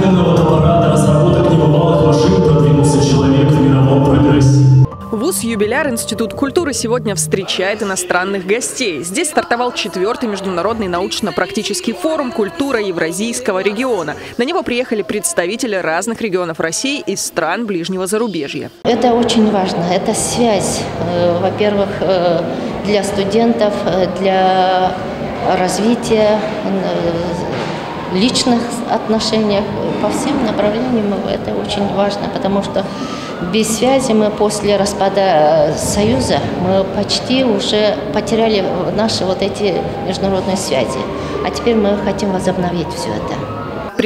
каменного топора до разработок небывалых машин продвинулся человек в мировом прогрессе. ВУЗ «Юбиляр» Институт культуры сегодня встречает иностранных гостей. Здесь стартовал четвертый международный научно-практический форум «Культура Евразийского региона». На него приехали представители разных регионов России и стран ближнего зарубежья. Это очень важно. Это связь, э, во-первых, э, для студентов, э, для развития личных отношениях по всем направлениям. Это очень важно, потому что без связи мы после распада Союза мы почти уже потеряли наши вот эти международные связи. А теперь мы хотим возобновить все это.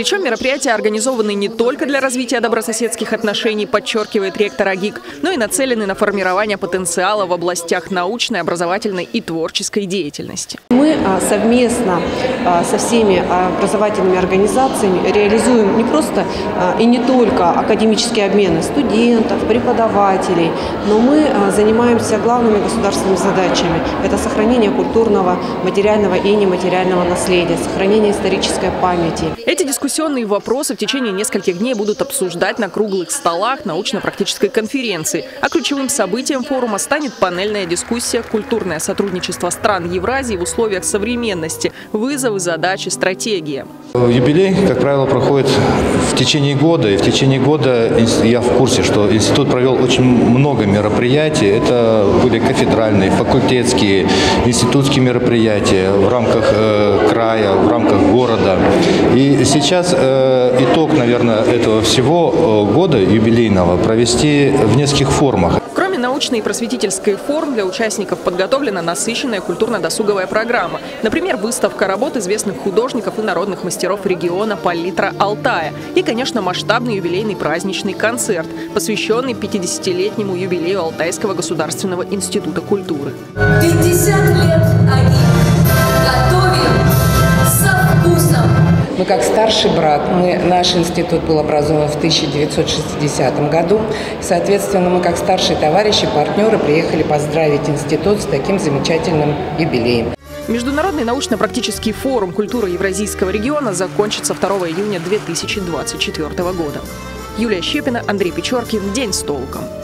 Причем мероприятия организованы не только для развития добрососедских отношений, подчеркивает ректор АГИК, но и нацелены на формирование потенциала в областях научной, образовательной и творческой деятельности. Мы а, совместно а, со всеми образовательными организациями реализуем не просто а, и не только академические обмены студентов, преподавателей, но мы занимаемся главными государственными задачами. Это сохранение культурного, материального и нематериального наследия, сохранение исторической памяти. Эти дискуссионные вопросы в течение нескольких дней будут обсуждать на круглых столах научно-практической конференции. А ключевым событием форума станет панельная дискуссия «Культурное сотрудничество стран Евразии в условиях современности. Вызовы, задачи, стратегии». Юбилей, как правило, проходит в течение года. И в течение года я в курсе, что институт провел очень много мероприятий. Это были кафедральные, факультетские, институтские мероприятия в рамках э, края, в рамках города. И сейчас э, итог, наверное, этого всего э, года юбилейного провести в нескольких формах. Кроме научной и просветительской форм, для участников подготовлена насыщенная культурно-досуговая программа. Например, выставка работ известных художников и народных мастеров региона «Палитра Алтая». И, конечно, масштабный юбилейный праздничный концерт, посвященный 50-летнему юбилею Алтайского государственного института культуры. 50 лет они мы как старший брат, мы, наш институт был образован в 1960 году. Соответственно, мы как старшие товарищи, партнеры приехали поздравить институт с таким замечательным юбилеем. Международный научно-практический форум «Культура Евразийского региона» закончится 2 июня 2024 года. Юлия Щепина, Андрей Печоркин. День с толком.